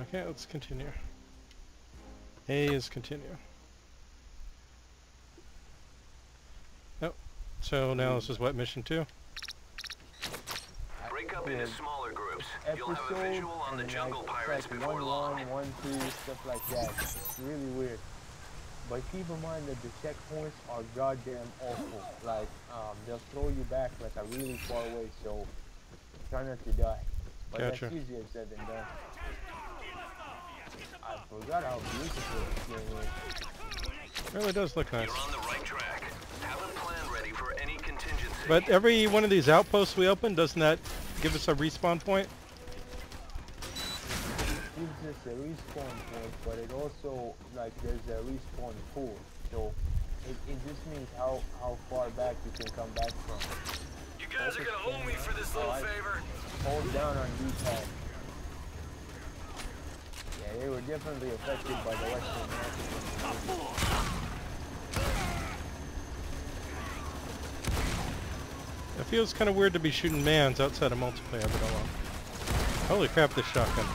Okay, let's continue. A is continue. Oh, so now this is what, mission two? Break up into smaller groups. You'll have a visual on the jungle like, pirates it's like before one long. one, one two, stuff like that. It's really weird. But keep in mind that the checkpoints are goddamn awful. Like, um, they'll throw you back like a really far away, so try not to die. But Gotcha. that's easier said than done. I forgot how beautiful this game is. Really does look nice. You're on the right track. Have a plan ready for any contingency. But every one of these outposts we open, doesn't that give us a respawn point? It gives us a respawn point, but it also like there's a respawn pool. So it, it just means how how far back you can come back from. you guys are gonna owe me for this little Alright. favor. Hold down on D-pad. Yeah, they were definitely affected by the Western. It feels kind of weird to be shooting mans outside of multiplayer, but oh well. Holy crap, this shotgun.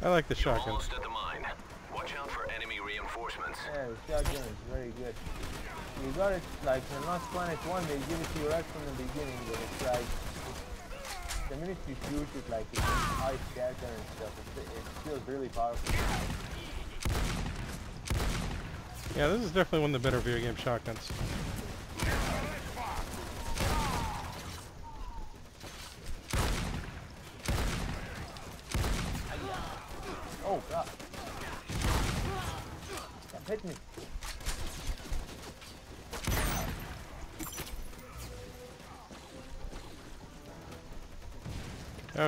I like the You're shotgun. almost at the mine. Watch out for enemy reinforcements. Yeah, the shotgun is very good. You got it like in Lost Planet 1, they give it to you right from the beginning, but it's like the minute you shoot it, like it's ice scatter and stuff. It, it feels really powerful. Yeah, this is definitely one of the better video game shotguns.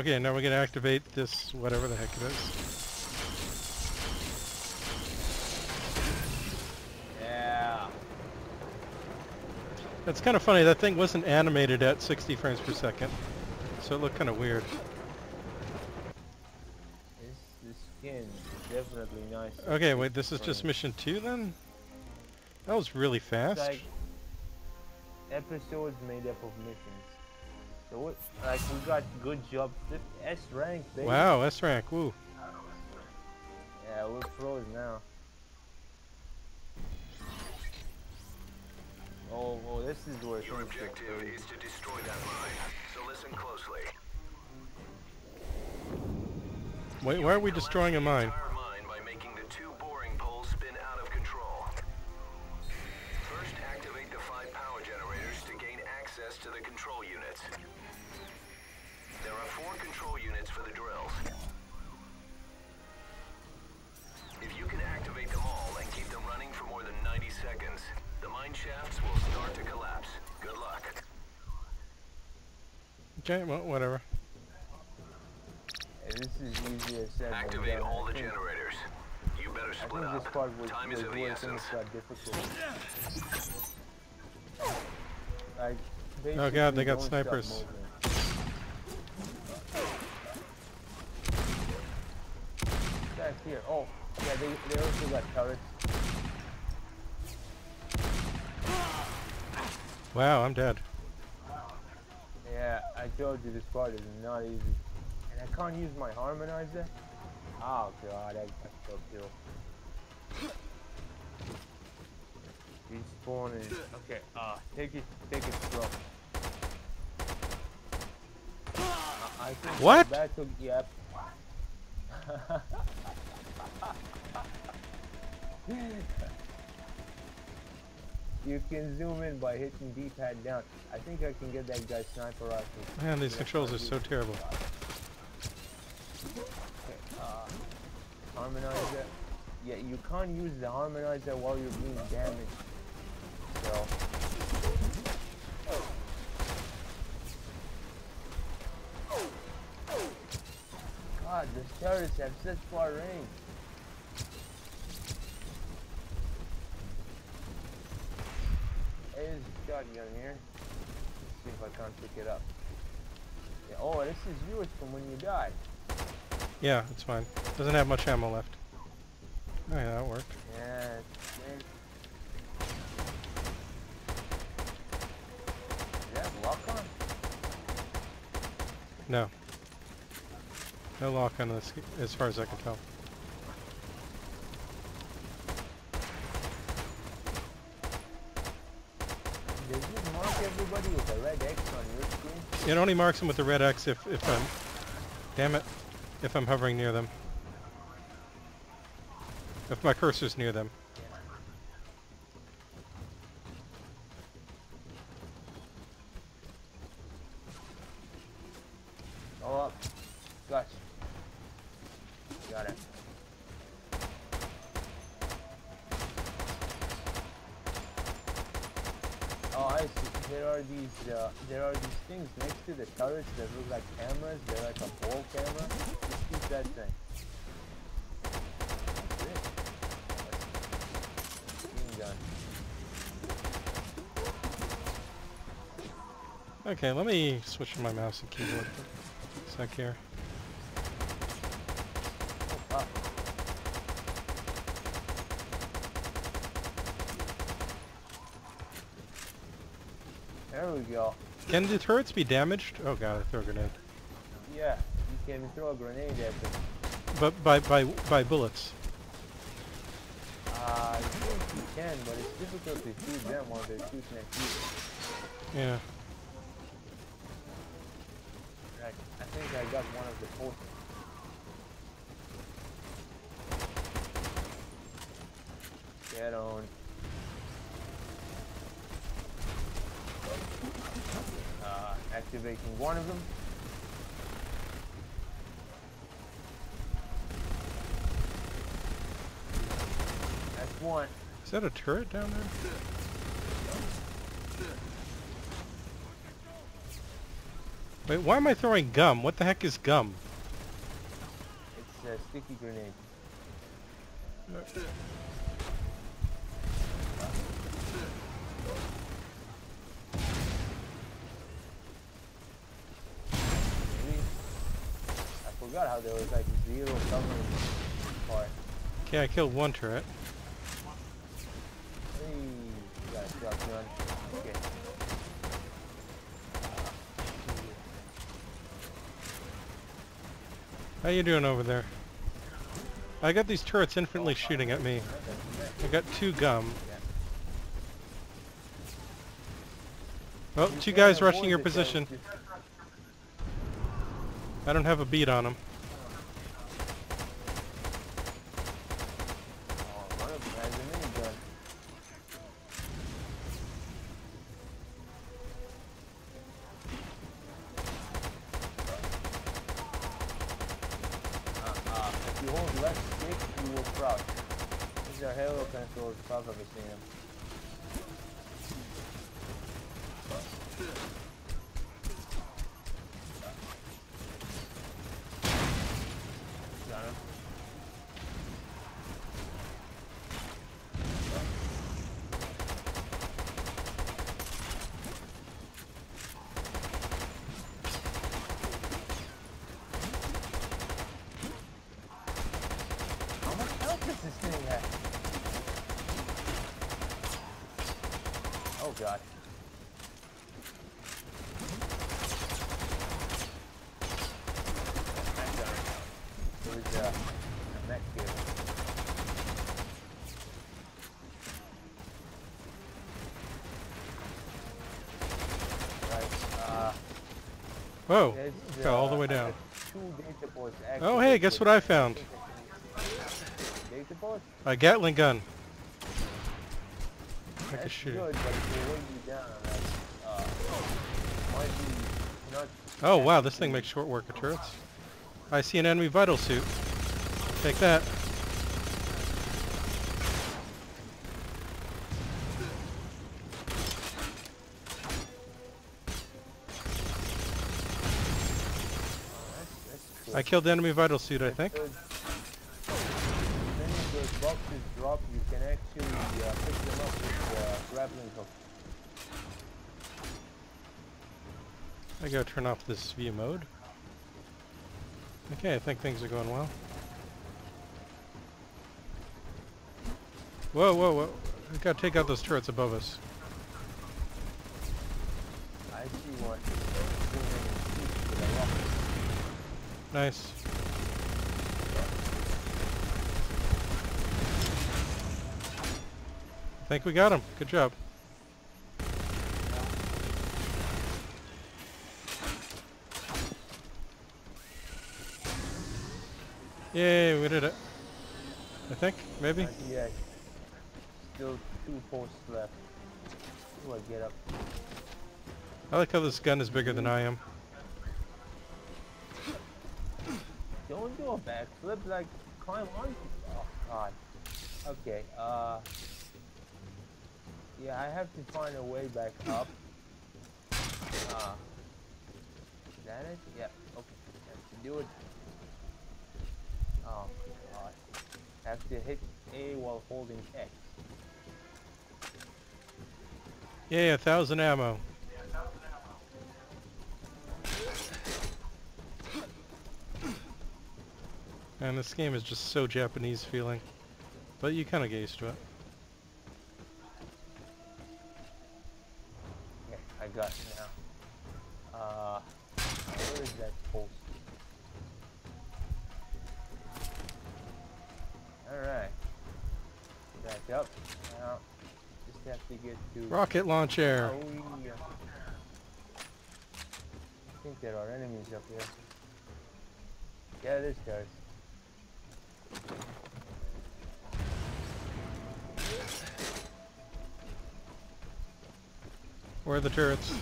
Okay, now we're gonna activate this, whatever the heck it is. Yeah. It's kind of funny, that thing wasn't animated at 60 frames per second. So it looked kind of weird. This this skin is definitely nice. Okay, wait, this is just mission 2 then? That was really It's fast. like episodes made up of missions. So what? Like we got good job. S rank, baby. Wow, S rank, woo. Yeah, we're pros now. Oh, oh, this is where Your things get objective is to destroy that mine. So listen closely. Wait, why are we destroying a mine? Okay, well, whatever. Yeah, this is easier said Activate done. all the generators. You better split think this up. part was, Time was is of the essence. got difficult. Like, Oh god, they got snipers. movement. Back here. Oh, yeah, they, they also got turrets. Wow, I'm dead. Yeah, I told you this part is not easy. And I can't use my harmonizer? Oh god, I got so killed. Respawn is okay, uh take it take it slow. Uh, I think What? yep. you can zoom in by hitting D-pad down. I think I can get that guy sniper rifle. Man, these controls are so terrible. Okay, uh, harmonizer. Yeah, you can't use the harmonizer while you're being damaged. So. God, the turrets have such far range. A shotgun here. Let's see if I can't pick it up. Yeah, oh, this is yours from when you died. Yeah, it's fine. Doesn't have much ammo left. Oh yeah, that worked. Yeah. man. You have lock on? No. No lock on this, as far as I can tell. Does it mark everybody with a red X on your screen? It only marks them with the red X if, if I'm... Damn it. If I'm hovering near them. If my cursor's near them. Go up. Gus. Got it. Oh, I see. There are these, uh, there are these things next to the turrets that look like cameras. They're like a ball camera. Just keep that thing. That's it. Machine gun. Okay, let me switch to my mouse and keyboard for a sec here. Oh. There we go. Can the turrets be damaged? Oh god, I threw a grenade. Yeah, you can throw a grenade at them. But by by by bullets. Uh, I think you can, but it's difficult to shoot them while they're shooting at you. Yeah. Right. I think I got one of the posts. Get on. Uh, activating one of them. That's one. Is that a turret down there? Wait, why am I throwing gum? What the heck is gum? It's a sticky grenade. Forgot how there was like zero cover in this part. Okay, I killed one turret. Hey, you got a shotgun. Okay. How you doing over there? I got these turrets infinitely shooting at me. I got two gum. Oh, two guys rushing your position. I don't have a beat on them. Oh, one of them has a minigun. Uh, uh, if you hold left stick, you will crouch. These are halo controls, probably seen them. Got him. How much health does this thing have? Oh god. I got it. There was uh, a mech here. Right, uh, Whoa, there's, fell all the way down. Two data points Oh hey, guess what I found? A Gatling gun. I can shoot. good, but if they weigh you down, uh, might be not. Oh wow, this thing makes short work of turrets. I see an enemy vital suit. Take that. I killed the enemy vital suit, I think. good. Of those boxes drop, you can actually uh, pick them up with uh, grappling hook. I gotta turn off this view mode. Okay, I think things are going well. Whoa, whoa, whoa. We gotta take out those turrets above us. I see one. Swimming in seats with a rocket. Nice. I think we got him. Good job. Yay, we did it. I think, maybe. Yet. Still two posts left. Do I get up? I like how this gun is bigger than I am. Don't do a backflip, like climb on. Oh god. Okay, uh. Yeah, I have to find a way back up. Uh. Is that it? Yeah, okay. Have to do it. Oh god. Have to hit A while holding X. Yay, a thousand ammo. And this game is just so Japanese feeling. But you kind of get used to it. Okay, I got it now. Uh, where is that post? Alright. Back up. Now, just have to get to... Rocket launcher! Oh, yeah. I think there are enemies up here. Yeah, there's guys. Where are the turrets?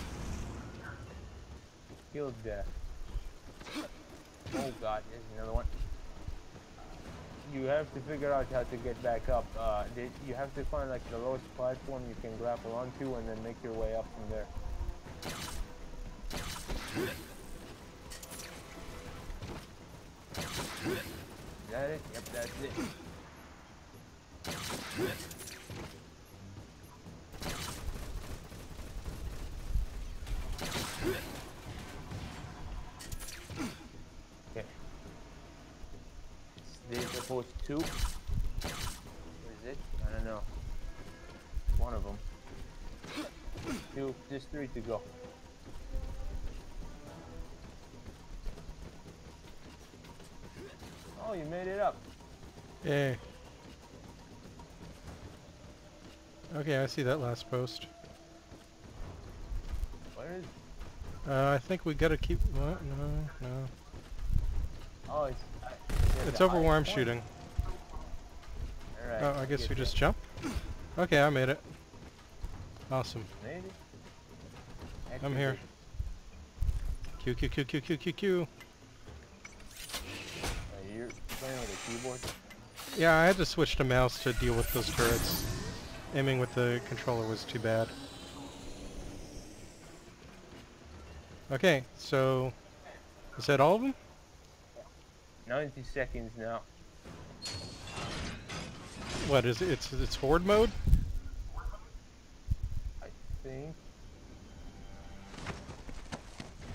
Killed death. Oh god, there's another one. You have to figure out how to get back up. Uh, you have to find like the lowest platform you can grapple onto and then make your way up from there. Is it? Yep, that's it. Okay. This supposed to? What is it? I don't know. One of them. Two, just three to go. Oh, you made it up. Yay. Okay, I see that last post. Where is? Uh, I think we gotta keep... What? No, no. Oh, it's. It's over where I'm shooting. Alright. Oh, I guess we just jump? Okay, I made it. Awesome. Made it? I'm here. Q, Q, Q, Q, Q, Q, Q. You're playing with a keyboard? Yeah, I had to switch to mouse to deal with those turrets. Aiming with the controller was too bad. Okay, so... Is that all of them? 90 seconds now. What is it? It's, it's horde mode? I think.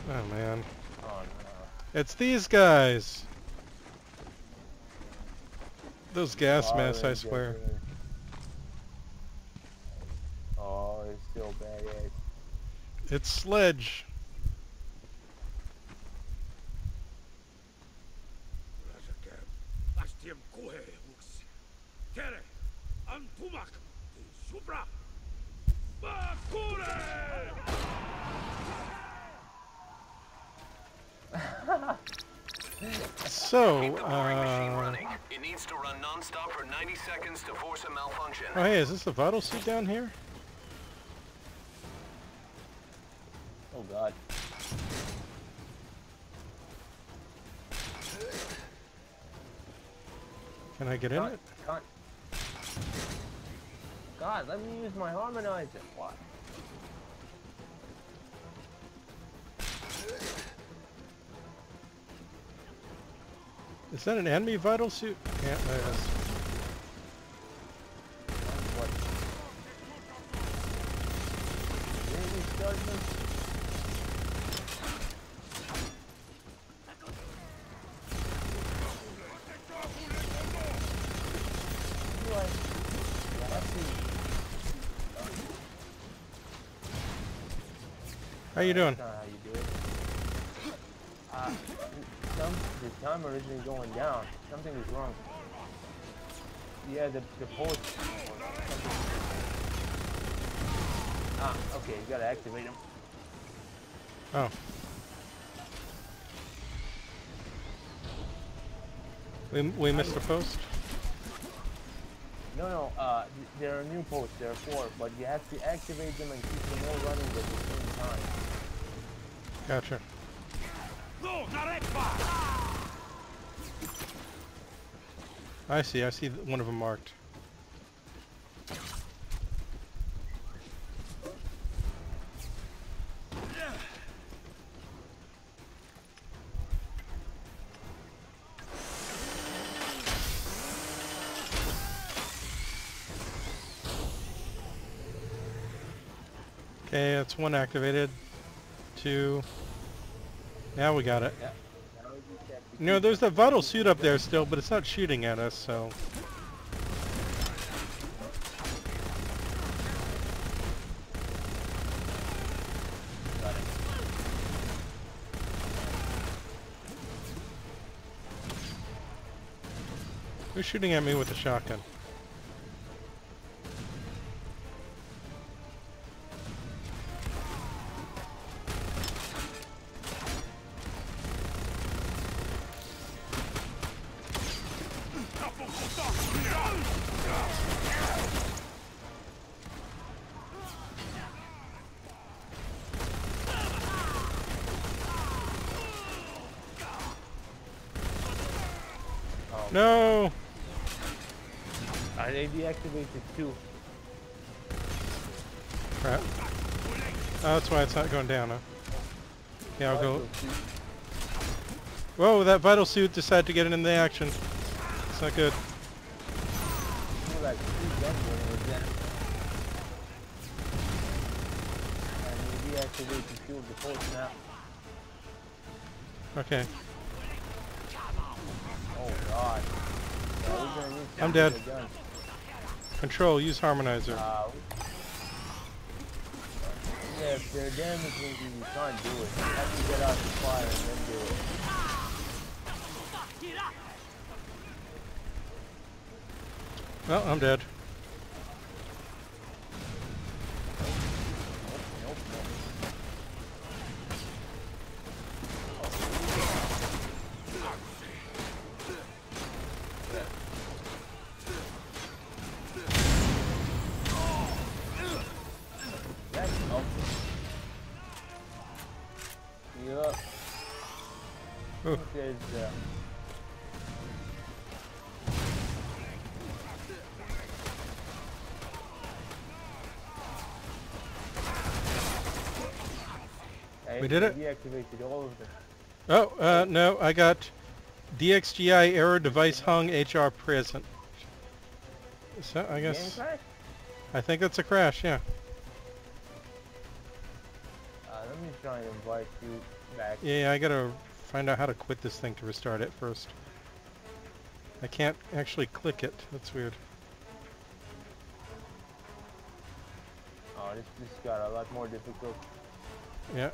Oh man. Oh no. It's these guys! Those gas masks, I swear. Oh, it's still badass. It's Sledge. Astiem kuhe So, Keep the uh... running. It needs to run non-stop for 90 seconds to force a malfunction. Oh hey, is this the vital suit down here? Oh god. Can I get in Can't, it? can't. God, let me use my harmonizer. What? Is that an enemy vital suit? Can't. How you doing? The timer isn't going down. Something is wrong. Yeah, the, the post. Ah, okay, you gotta activate them. Oh. We, we missed a post? No, no, uh, there are new posts, there are four, but you have to activate them and keep them all running at the same time. Gotcha. No, Narekba! I see, I see one of them marked. Okay, that's one activated. Two. Now we got it. You know, there's that vital suit up there still, but it's not shooting at us, so... Who's shooting at me with a shotgun? No! I deactivated two. Crap. Oh, that's why it's not going down, huh? Yeah, I'll go... Whoa, that vital suit decided to get in the action. It's not good. Feel Oh god. Yeah, we're gonna need I'm dead. of the guns. Control, use harmonizer. Uh, yeah, if they're damaging you, you can't do it. You have to get out the fire and then do it. Well, I'm dead. There's uh, We did it? Deactivated all of them. Oh, uh, no, I got DXGI error device hung HR present. So, I guess. I think that's a crash, yeah. Uh, let me try and invite you back. Yeah, I gotta find out how to quit this thing to restart it first. I can't actually click it. That's weird. Oh, this this got a lot more difficult. Yeah.